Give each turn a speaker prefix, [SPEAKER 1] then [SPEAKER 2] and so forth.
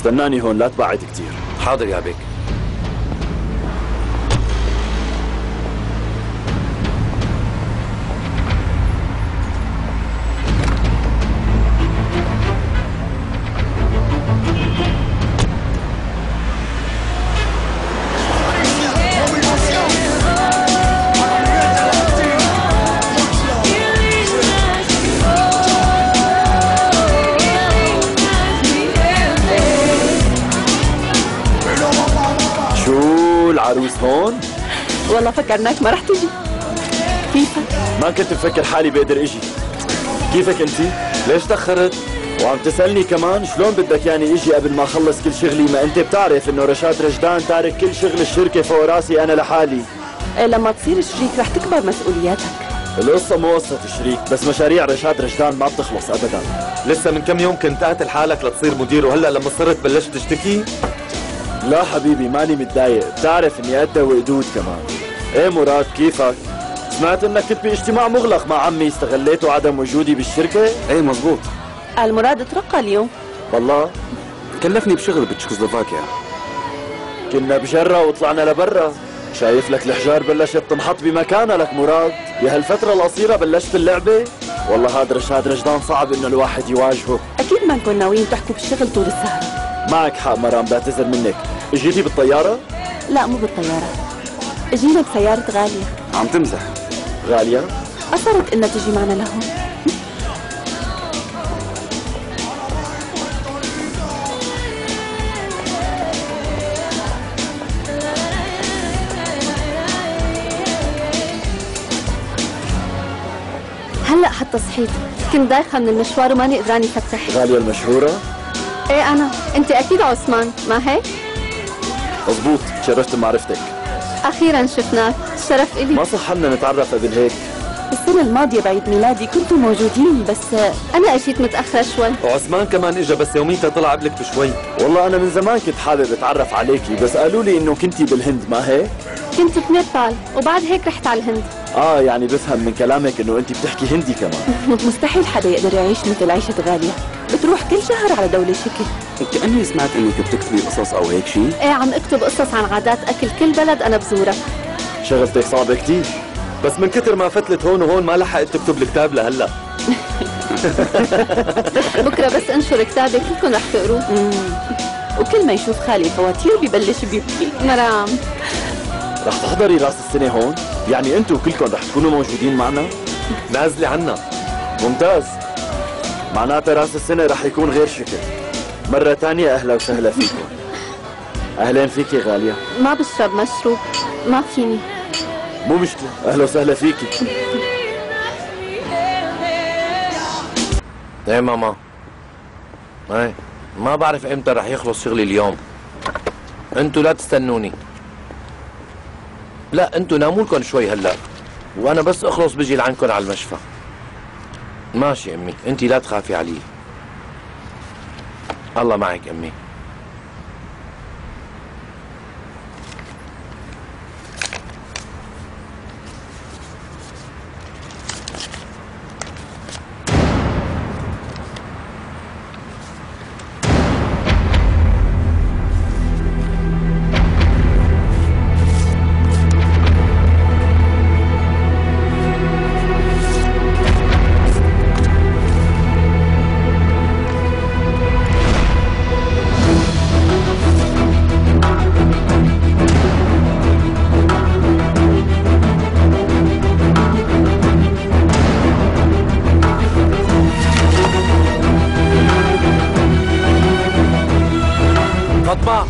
[SPEAKER 1] استناني هون لا تبعد كتير.
[SPEAKER 2] حاضر يا بيك.
[SPEAKER 1] العروس هون؟
[SPEAKER 3] والله فكرناك ما رح تجي كيفك؟
[SPEAKER 1] ما كنت مفكر حالي بقدر إجي كيفك أنت؟ ليش تأخرت؟ وعم تسألني كمان شلون بدك يعني إجي قبل ما أخلص كل شغلي ما أنت بتعرف إنه رشاد رجدان تارك كل شغل الشركة فوق راسي أنا لحالي
[SPEAKER 3] إيه لما تصير شريك رح تكبر مسؤولياتك
[SPEAKER 1] القصة مو قصة شريك بس مشاريع رشاد رجدان ما بتخلص ابدا
[SPEAKER 2] لسه من كم يوم كنت قاتل حالك لتصير مدير وهلأ لما صرت بلشت تشتكي
[SPEAKER 1] لا حبيبي ماني متضايق. بتعرف إني قد وقدود كمان. إيه مراد كيفك؟ سمعت إنك كنت باجتماع مغلق مع عمي استغليته عدم وجودي بالشركة؟
[SPEAKER 4] إيه مزبوط
[SPEAKER 3] المراد ترقى اليوم.
[SPEAKER 1] والله؟
[SPEAKER 4] كلفني بشغل بتشيكوسلوفاكيا
[SPEAKER 1] كنا بجرة وطلعنا لبرا. شايف لك الحجار بلشت تنحط بمكانها لك مراد. يا هالفترة القصيرة بلشت اللعبة؟ والله هذا رشاد رجدان صعب إنه الواحد يواجهه.
[SPEAKER 3] أكيد ما نكون ناويين تحكوا بالشغل طول السهره
[SPEAKER 1] معك حق مرام بعتذر منك. اجيتي بالطيارة؟
[SPEAKER 3] لا مو بالطيارة. اجينا بسيارة غالية.
[SPEAKER 4] عم تمزح.
[SPEAKER 1] غالية؟
[SPEAKER 3] أصرت إنها تجي معنا لهون.
[SPEAKER 5] هلأ حتى صحيت. كنت دايخة من المشوار وماني قدراني فتح
[SPEAKER 1] غالية المشهورة؟
[SPEAKER 5] إيه أنا؟ انت أكيد عثمان ما هيك
[SPEAKER 1] مزبوط تشرفت بمعرفتك.
[SPEAKER 5] أخيرا شفناك شرف إلي.
[SPEAKER 1] ما صح لنا نتعرف قبل هيك.
[SPEAKER 3] السنة الماضية بعيد ميلادي كنتوا موجودين بس
[SPEAKER 5] أنا أجيت متأخرة شوي.
[SPEAKER 2] وعثمان كمان إجا بس يوميتها طلع قبلك بشوي.
[SPEAKER 1] والله أنا من زمان كنت حابب أتعرف عليكي بس قالوا لي إنه كنتي بالهند ما هيك؟
[SPEAKER 5] كنت بنيبال وبعد هيك رحت على الهند.
[SPEAKER 1] آه يعني بفهم من كلامك إنه انت بتحكي هندي كمان.
[SPEAKER 3] مستحيل حدا يقدر يعيش مثل عيشة غالية. بتروح كل شهر على دولة شكل.
[SPEAKER 4] كأني سمعت انك بتكتبي قصص أو هيك شيء
[SPEAKER 5] إيه عم اكتب قصص عن عادات أكل كل بلد أنا بزورها
[SPEAKER 1] شغلتك صعبة كتير.
[SPEAKER 2] بس من كتر ما فتلت هون وهون ما لحقت تكتب الكتاب لهلأ.
[SPEAKER 5] بكرة بس انشر كتابي كلكم رح تقروه.
[SPEAKER 3] وكل ما يشوف خالي فواتير ببلش بيبكي.
[SPEAKER 5] مرام.
[SPEAKER 1] رح تحضري رأس السنة هون؟ يعني أنتوا كلكم رح تكونوا موجودين معنا؟
[SPEAKER 2] نازلة عنا.
[SPEAKER 1] ممتاز. معناتها راس السنة رح يكون غير شكل. مرة تانية أهلا وسهلا فيكم. أهلين فيكي غالية.
[SPEAKER 5] ما بشرب مشروب. ما فيني.
[SPEAKER 1] مو مشكلة. أهلا وسهلا فيكي.
[SPEAKER 2] إيه ماما. إيه ما بعرف إمتى رح يخلص شغلي اليوم. أنتوا لا تستنوني. لا أنتوا ناموا لكم شوي هلا. وأنا بس أخلص بجي لعندكم على المشفى. ماشي أمي. انت لا تخافي علي. الله معك أمي. 妈